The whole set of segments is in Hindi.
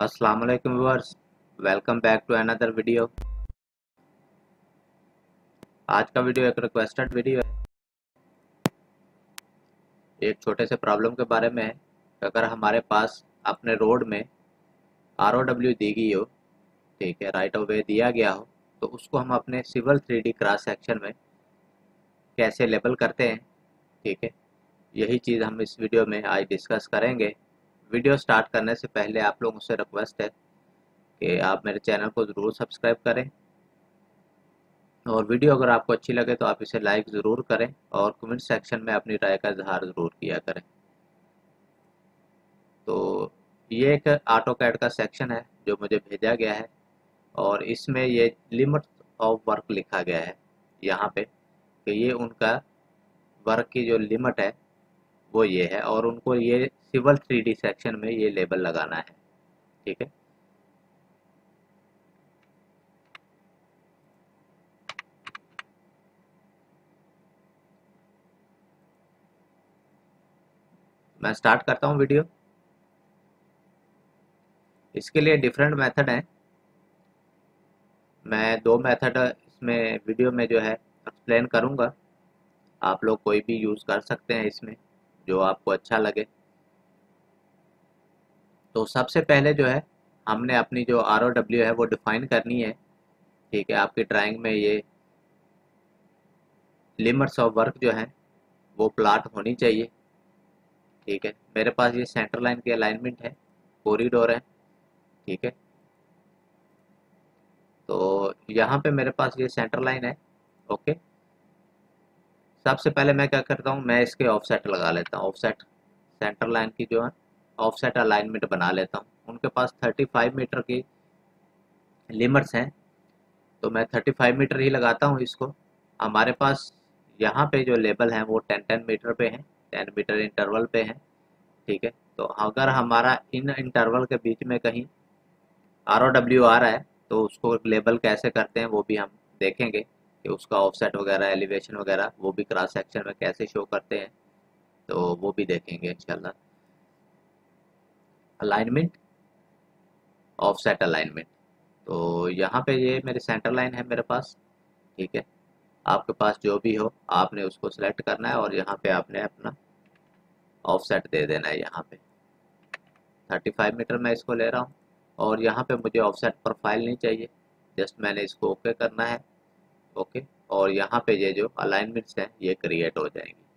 अस्सलाम वालेकुम viewers welcome back to another video आज का वीडियो एक रिक्वेस्टेड वीडियो है। एक छोटे से प्रॉब्लम के बारे में है। अगर हमारे पास अपने रोड में आर ओ डब्ल्यू दी गई हो ठीक है राइट ऑफ़ वे दिया गया हो तो उसको हम अपने civil three D cross section में कैसे लेबल करते हैं, ठीक है? यही चीज़ हम इस वीडियो में आज डिस्कस करेंगे। वीडियो स्टार्ट करने से पहले आप लोगों से रिक्वेस्ट है कि आप मेरे चैनल को ज़रूर सब्सक्राइब करें। और वीडियो अगर आपको अच्छी लगे तो आप इसे लाइक ज़रूर करें और कमेंट सेक्शन में अपनी राय का इजहार ज़रूर किया करें। तो ये एक ऑटो कैड का सेक्शन है जो मुझे भेजा गया है और इसमें ये लिमिट ऑफ़ वर्क लिखा गया है यहाँ पे कि ये उनका वर्क की जो लिमिट है वो ये है और उनको ये सिविल थ्री सेक्शन में ये लेबल लगाना है, ठीक है? मैं स्टार्ट करता हूँ वीडियो इसके लिए डिफरेंट मेथड हैं। मैं दो मेथड इसमें वीडियो में जो है एक्सप्लेन करूँगा। आप लोग कोई भी यूज़ कर सकते हैं इसमें, जो आपको अच्छा लगे। तो सबसे पहले जो है, हमने अपनी जो आर है वो डिफाइन करनी है। ठीक है, आपकी ड्राइंग में ये लिमिट्स ऑफ़ वर्क जो है, वो प्लाट होनी चाहिए। ठीक है, मेरे पास ये सेंटर लाइन की अलाइनमेंट है कॉरिडोर है। ठीक है तो यहाँ पे मेरे पास ये सेंटर लाइन है ओके सबसे पहले मैं क्या करता हूँ, मैं इसके ऑफसेट लगा लेता हूँ ऑफसेट सेंटर लाइन की जो है ऑफसेट अलाइनमेंट बना लेता हूँ। उनके पास 35 मीटर की लिमिट्स हैं। तो मैं 35 मीटर ही लगाता हूँ इसको। हमारे पास यहाँ पे जो लेबल हैं वो 10 10 मीटर पे हैं। 10 मीटर इंटरवल पे हैं। ठीक है? तो अगर हमारा इन इंटरवल के बीच में कहीं आर ओ डब्ल्यू आ रहा है तो उसको लेबल कैसे करते हैं वो भी हम देखेंगे कि उसका ऑफसेट वगैरह एलिवेशन वगैरह वो भी क्रॉस सेक्शन में कैसे शो करते हैं तो वो भी देखेंगे, इंशाल्लाह। अलाइनमेंट ऑफसेट अलाइनमेंट तो यहाँ पे ये मेरी सेंटर लाइन है मेरे पास, ठीक है? आपके पास जो भी हो, आपने उसको सिलेक्ट करना है और यहाँ पे आपने अपना ऑफसेट दे देना है यहाँ पे। 35 मीटर मैं इसको ले रहा हूँ और यहाँ पे मुझे ऑफसेट प्रोफ़ाइल नहीं चाहिए जस्ट मैंने इसको ओके करना है ओके और यहाँ पे ये जो अलाइनमेंट्स हैं, ये क्रिएट हो जाएँगी।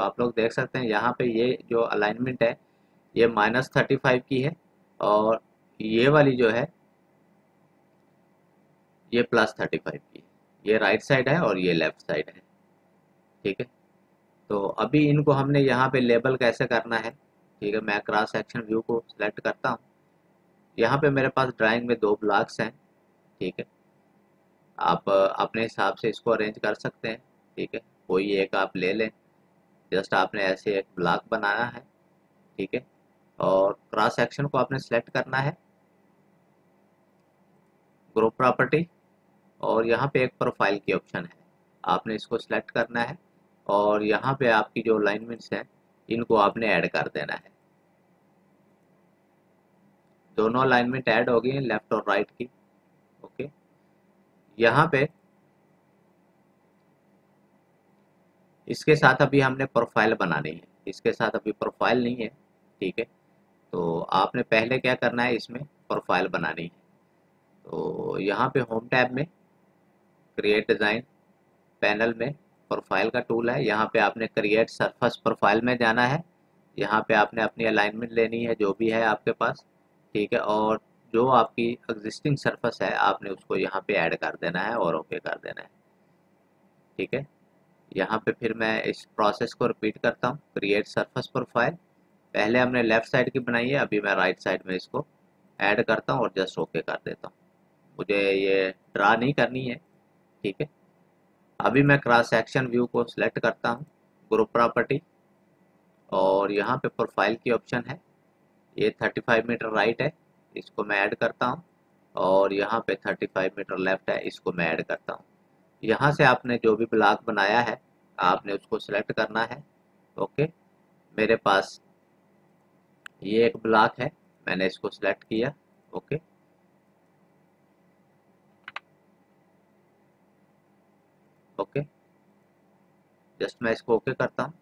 तो आप लोग देख सकते हैं यहाँ पे ये जो अलाइनमेंट है, ये माइनस थर्टी फाइव की है और ये वाली जो है, ये प्लस थर्टी फाइव की है। ये राइट साइड है और ये लेफ़्ट साइड है। ठीक है? तो अभी इनको हमने यहाँ पे लेबल कैसे करना है? ठीक है, मैं क्रॉस सेक्शन व्यू को सिलेक्ट करता हूँ। यहाँ पे मेरे पास ड्राइंग में दो ब्लॉक्स हैं। ठीक है? आप अपने हिसाब से इसको अरेंज कर सकते हैं। ठीक है? कोई एक आप ले लें। जस्ट आपने ऐसे एक ब्लॉक बनाना है, ठीक है? और क्रॉस सेक्शन को आपने सेलेक्ट करना है। ग्रुप प्रॉपर्टी, और यहाँ पे एक प्रोफ़ाइल की ऑप्शन है। आपने इसको सिलेक्ट करना है, और यहाँ पे आपकी जो अलाइनमेंट्स हैं, इनको आपने ऐड कर देना है। दोनों अलाइनमेंट ऐड हो गई हैं लेफ़्ट और राइट की, ओके? यहाँ पे इसके साथ अभी हमने प्रोफ़ाइल बनानी है। इसके साथ अभी प्रोफ़ाइल नहीं है, ठीक है? तो आपने पहले क्या करना है, इसमें प्रोफ़ाइल बनानी है। तो यहाँ पे होम टैब में क्रिएट डिज़ाइन पैनल में प्रोफ़ाइल का टूल है। यहाँ पे आपने क्रिएट सरफस प्रोफ़ाइल में जाना है। यहाँ पे आपने अपनी अलाइनमेंट लेनी है, जो भी है आपके पास, ठीक है? और जो आपकी एग्जिस्टिंग सरफस है, आपने उसको यहाँ पे ऐड कर देना है और ओके कर देना है, ठीक है? यहाँ पे फिर मैं इस प्रोसेस को रिपीट करता हूँ। क्रिएट सरफस प्रोफ़ाइल पहले हमने लेफ़्ट साइड की बनाई है, अभी मैं राइट साइड में इसको ऐड करता हूँ और जस्ट ओके कर देता हूँ। मुझे ये ड्रा नहीं करनी है, ठीक है? अभी मैं क्रॉस सेक्शन व्यू को सिलेक्ट करता हूँ ग्रुप प्रॉपर्टी और यहाँ पे प्रोफ़ाइल की ऑप्शन है। ये 35 मीटर राइट है, इसको मैं ऐड करता हूँ। और यहाँ पे 35 मीटर लेफ़्ट है, इसको मैं ऐड करता हूँ। यहाँ से आपने जो भी ब्लॉक बनाया है, आपने उसको सिलेक्ट करना है। ओके मेरे पास ये एक ब्लॉक है, मैंने इसको सिलेक्ट किया। ओके ओके जस्ट मैं इसको ओके करता हूँ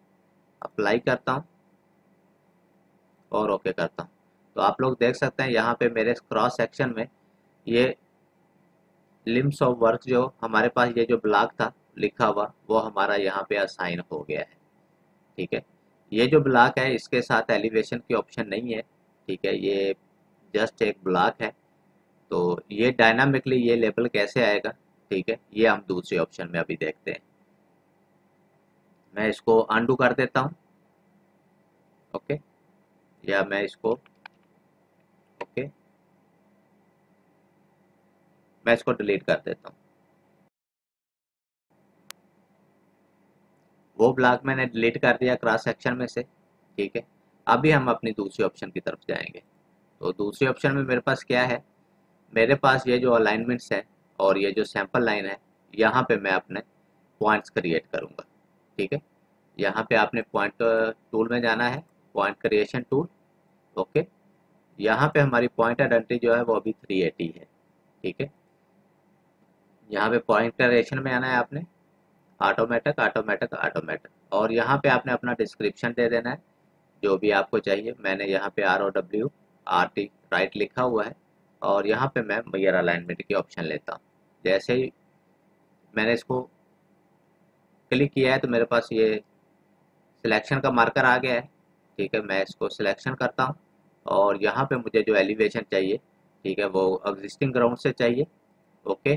अप्लाई करता हूँ और ओके करता हूँ। तो आप लोग देख सकते हैं, यहाँ पे मेरे क्रॉस सेक्शन में ये लिम्स ऑफ़ वर्क जो हमारे पास ये जो ब्लॉक था, लिखा हुआ, वो हमारा यहाँ पे असाइन हो गया है। ठीक है? ये जो ब्लॉक है, इसके साथ एलिवेशन की ऑप्शन नहीं है। ठीक है? ये जस्ट एक ब्लॉक है। तो ये डायनामिकली ये लेबल कैसे आएगा? ठीक है? ये हम दूसरे ऑप्शन में अभी देखते हैं। मैं इसको अनडू कर देता हूँ। ओके या मैं इसको ओके मैं इसको डिलीट कर देता हूँ। वो ब्लॉक मैंने डिलीट कर दिया क्रॉस सेक्शन में से, ठीक है? अभी हम अपनी दूसरी ऑप्शन की तरफ़ जाएँगे। तो दूसरे ऑप्शन में मेरे पास क्या है? मेरे पास ये जो अलाइनमेंट्स है और ये जो सैंपल लाइन है, यहाँ पे मैं अपने पॉइंट्स क्रिएट करूँगा, ठीक है? यहाँ पे आपने पॉइंट टूल में जाना है पॉइंट क्रिएशन टूल ओके यहाँ पे हमारी पॉइंट आइडेंटिटी जो है वो अभी 380 है, ठीक है? यहाँ पे पॉइंट क्रिएशन में आना है आपने। ऑटोमेटिक ऑटोमेटिक ऑटोमेटिक और यहाँ पे आपने अपना डिस्क्रिप्शन दे देना है। जो भी आपको चाहिए। मैंने यहाँ पे R O W R T right लिखा हुआ है। और यहाँ पे मैं मैयर अलाइनमेंट की ऑप्शन लेता हूँ। जैसे ही मैंने इसको क्लिक किया है तो मेरे पास ये सिलेक्शन का मार्कर आ गया है। ठीक है, मैं इसको सिलेक्शन करता हूँ। और यहाँ पे मुझे जो एलिवेशन चाहिए, ठीक है, वो एग्जिस्टिंग ग्राउंड से चाहिए। ओके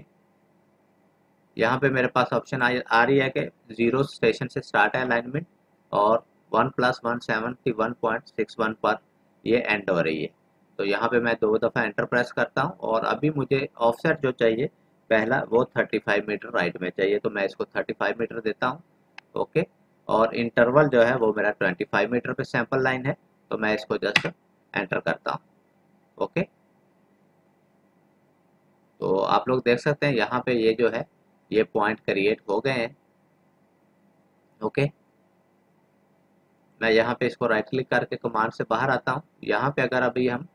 यहाँ पे मेरे पास ऑप्शन आ, रही है कि ज़ीरो स्टेशन से स्टार्ट है अलाइनमेंट और one plus one seventy one point six one पर ये एंड हो रही है। तो यहाँ पे मैं दो दफ़ा एंटर प्रेस करता हूँ और अभी मुझे ऑफसेट जो चाहिए पहला वो 35 मीटर राइट में चाहिए। तो मैं इसको 35 मीटर देता हूँ ओके और इंटरवल जो है वो मेरा 25 मीटर पे सैंपल लाइन है तो मैं इसको जस्ट एंटर करता हूँ ओके तो आप लोग देख सकते हैं यहाँ पे ये जो है ये पॉइंट क्रिएट हो गए हैं। ओके मैं यहाँ पे इसको राइट क्लिक करके कमांड से बाहर आता हूँ। यहाँ पे अगर अभी हम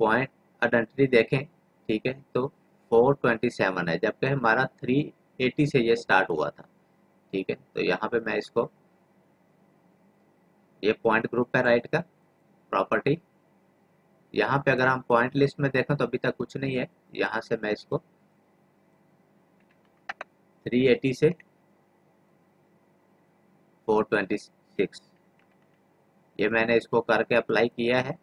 पॉइंट आइडेंटिटी देखें, ठीक है तो 427 है, जबकि हमारा 380 से ये स्टार्ट हुआ था। ठीक है तो यहाँ पे मैं इसको ये पॉइंट ग्रुप है राइट का प्रॉपर्टी यहाँ पे अगर हम पॉइंट लिस्ट में देखें तो अभी तक कुछ नहीं है। यहाँ से मैं इसको 380 से 426 ये मैंने इसको करके अप्लाई किया है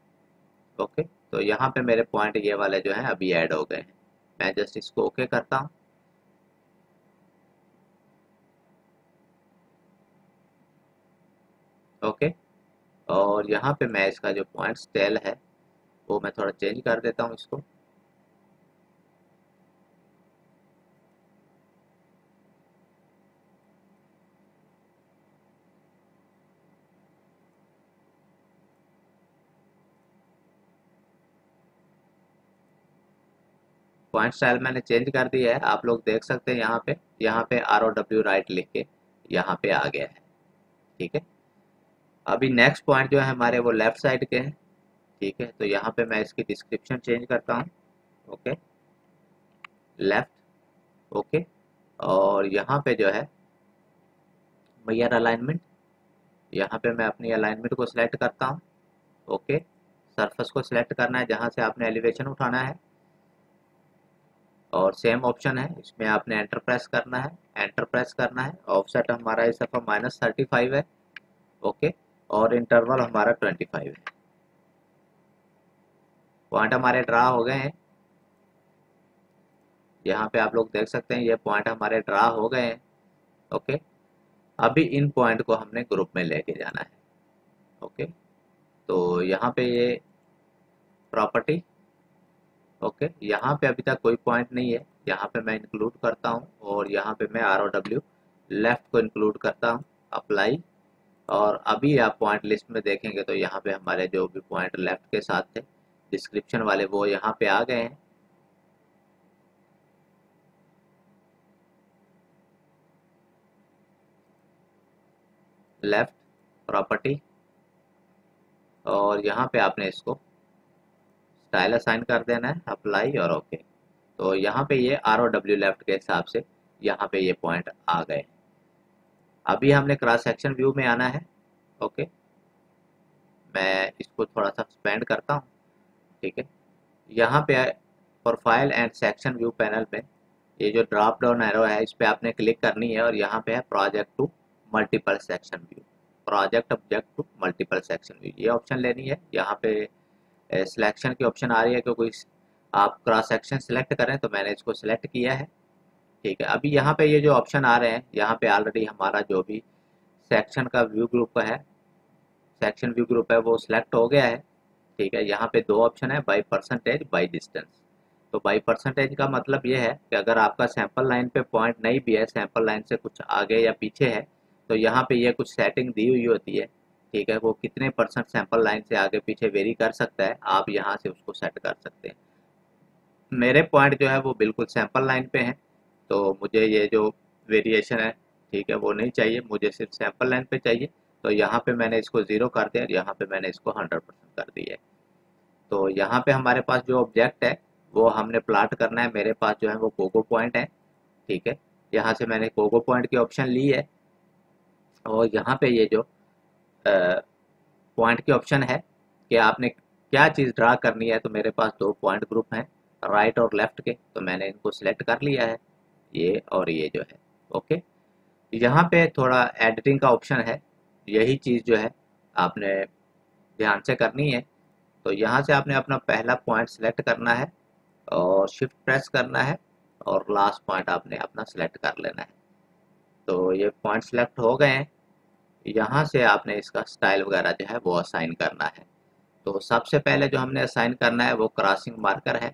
ओके तो यहाँ पे मेरे पॉइंट ये वाले जो हैं अभी ऐड हो गए हैं। मैं जस्ट इसको ओके करता हूँ। ओके और यहाँ पे मैं इसका जो पॉइंट स्टेल है, वो मैं थोड़ा चेंज कर देता हूँ इसको। पॉइंट स्टाइल मैंने चेंज कर दिया है। आप लोग देख सकते हैं यहाँ पे यहाँ पे आर ओ डब्ल्यू राइट लिख के यहाँ पे आ गया है। ठीक है? अभी नेक्स्ट पॉइंट जो है हमारे वो लेफ़्ट साइड के हैं। ठीक है? तो यहाँ पे मैं इसकी डिस्क्रिप्शन चेंज करता हूँ। ओके लेफ़्ट ओके और यहाँ पे जो है मैयर अलाइनमेंट यहाँ पे मैं अपनी अलाइनमेंट को सिलेक्ट करता हूँ। ओके सरफेस को सिलेक्ट करना है जहाँ से आपने एलिवेशन उठाना है। और सेम ऑप्शन है, इसमें आपने एंटर प्रेस करना है एंटर प्रेस करना है ऑफसेट हमारा इस दफ़ा माइनस थर्टी फाइव है ओके और इंटरवल हमारा ट्वेंटी फाइव है। पॉइंट हमारे ड्रा हो गए हैं। यहाँ पे आप लोग देख सकते हैं, ये पॉइंट हमारे ड्रा हो गए हैं ओके अभी इन पॉइंट को हमने ग्रुप में लेके जाना है ओके तो यहाँ पे ये प्रॉपर्टी ओके? यहाँ पे अभी तक कोई पॉइंट नहीं है। यहाँ पे मैं इंक्लूड करता हूँ और यहाँ पे मैं आर ओ डब्ल्यू लेफ़्ट को इंक्लूड करता हूँ अप्लाई और अभी आप पॉइंट लिस्ट में देखेंगे तो यहाँ पे हमारे जो भी पॉइंट लेफ़्ट के साथ थे डिस्क्रिप्शन वाले वो यहाँ पे आ गए हैं। लेफ़्ट प्रॉपर्टी और यहाँ पे आपने इसको स्टाइल असाइन कर देना है अप्लाई और ओके तो यहाँ पे ये आर ओ डब्ल्यू लेफ़्ट के हिसाब से यहाँ पे ये पॉइंट आ गए. अभी हमने क्रॉस सेक्शन व्यू में आना है ओके मैं इसको थोड़ा सा स्पेंड करता हूँ, ठीक है. यहाँ पे profile and section view panel में ये जो ड्रॉप डाउन एरो है, इस पर आपने क्लिक करनी है और यहाँ पे है project to multiple section view project object to multiple section view ये ऑप्शन लेनी है, यहाँ पे सिलेक्शन की ऑप्शन आ रही है, क्योंकि आप क्रॉस सेक्शन सिलेक्ट करें तो मैंने इसको सिलेक्ट किया है। ठीक है, अभी यहाँ पे ये जो ऑप्शन आ रहे हैं, यहाँ पे ऑलरेडी हमारा जो भी सेक्शन का व्यू ग्रुप है सेक्शन व्यू ग्रुप है, वो सिलेक्ट हो गया है। ठीक है, यहाँ पे दो ऑप्शन है बाई परसेंटेज बाई डिस्टेंस तो बाई परसेंटेज का मतलब ये है कि अगर आपका सैंपल लाइन पे पॉइंट नहीं भी है सैंपल लाइन से कुछ आगे या पीछे है तो यहाँ पे ये कुछ सेटिंग दी हुई होती है। ठीक है, वो कितने परसेंट सैंपल लाइन से आगे पीछे वेरी कर सकता है, आप यहाँ से उसको सेट कर सकते हैं। मेरे पॉइंट जो है वो बिल्कुल सैंपल लाइन पे हैं तो मुझे ये जो वेरिएशन है, ठीक है, वो नहीं चाहिए, मुझे सिर्फ़ सैंपल लाइन पे चाहिए। तो यहाँ पे मैंने इसको ज़ीरो कर दिया और यहाँ पे मैंने इसको हंड्रेड परसेंट कर दिया है। तो यहाँ पे हमारे पास जो ऑब्जेक्ट है, वो हमने प्लाट करना है, मेरे पास जो है वो कोको पॉइंट है, ठीक है। यहाँ से मैंने कोको पॉइंट की ऑप्शन ली है, और यहाँ पे ये जो पॉइंट की ऑप्शन है कि आपने क्या चीज़ ड्रा करनी है तो मेरे पास दो पॉइंट ग्रुप हैं राइट और लेफ़्ट के तो मैंने इनको सिलेक्ट कर लिया है, ये और ये जो है ओके यहाँ पे थोड़ा एडिटिंग का ऑप्शन है, यही चीज़ जो है आपने ध्यान से करनी है तो यहाँ से आपने अपना पहला पॉइंट सेलेक्ट करना है और शिफ्ट प्रेस करना है और लास्ट पॉइंट आपने अपना सेलेक्ट कर लेना है। तो ये पॉइंट सेलेक्ट हो गए हैं। यहाँ से आपने इसका स्टाइल वगैरह जो है वो असाइन करना है। तो सबसे पहले जो हमने असाइन करना है वो क्रॉसिंग मार्कर है।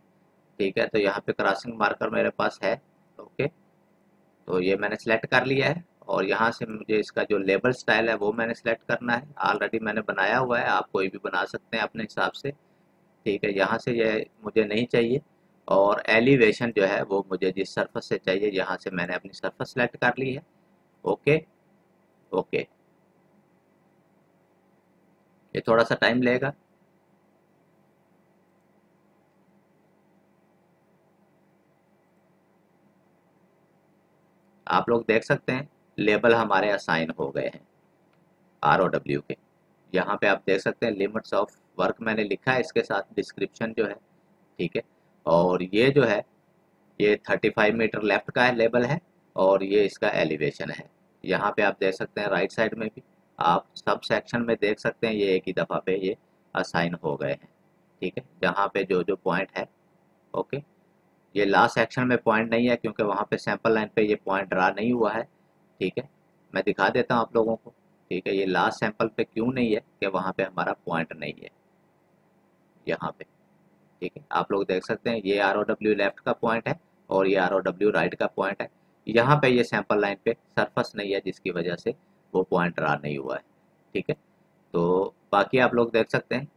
ठीक है तो यहाँ पे क्रॉसिंग मार्कर मेरे पास है। ओके तो ये मैंने सेलेक्ट कर लिया है और यहाँ से मुझे इसका जो लेबल स्टाइल है वो मैंने सेलेक्ट करना है। ऑलरेडी मैंने बनाया हुआ है, आप कोई भी बना सकते हैं अपने हिसाब से। ठीक है, यहाँ से ये मुझे नहीं चाहिए और एलिवेशन जो है वो मुझे जिस सरफस से चाहिए, यहाँ से मैंने अपनी सरफस सेलेक्ट कर ली है। ओके ओके ये थोड़ा सा टाइम लेगा। आप लोग देख सकते हैं लेबल हमारे असाइन हो गए हैं आर ओ डब्ल्यू के। यहाँ पे आप देख सकते हैं लिमिट्स ऑफ़ वर्क मैंने लिखा है, इसके साथ डिस्क्रिप्शन जो है, ठीक है? और ये जो है, ये 35 मीटर लेफ़्ट का है लेबल है, और ये इसका एलिवेशन है। यहाँ पे आप देख सकते हैं राइट साइड में भी आप सब सेक्शन में देख सकते हैं, ये एक ही दफ़ा पे ये असाइन हो गए हैं। ठीक है? जहाँ पे जो जो पॉइंट है ओके ये लास्ट सेक्शन में पॉइंट नहीं है, क्योंकि वहाँ पे सैंपल लाइन पे ये पॉइंट ड्रा नहीं हुआ है। ठीक है? मैं दिखा देता हूँ आप लोगों को। ठीक है? ये लास्ट सैंपल पे क्यों नहीं है कि वहाँ पे हमारा पॉइंट नहीं है? यहाँ पे। ठीक है? आप लोग देख सकते हैं, ये आर ओ डब्ल्यू लेफ़्ट का पॉइंट है और ये आर ओ डब्ल्यू राइट का पॉइंट है। यहाँ पे ये सैंपल लाइन पे सरफस नहीं है, जिसकी वजह से वो पॉइंट ड्रा नहीं हुआ है, ठीक है? तो बाकी आप लोग देख सकते हैं।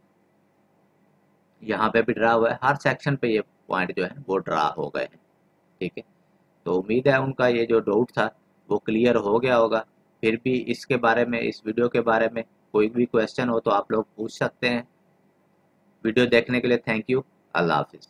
यहाँ पे भी ड्रा हुआ है। हर सेक्शन पे ये पॉइंट जो है, वो ड्रा हो गए हैं, ठीक है? तो उम्मीद है उनका ये जो डाउट था, वो क्लियर हो गया होगा। फिर भी इसके बारे में, इस वीडियो के बारे में कोई भी क्वेश्चन हो तो आप लोग पूछ सकते हैं। वीडियो देखने के लिए थैंक यू अल्लाह हाफिज़।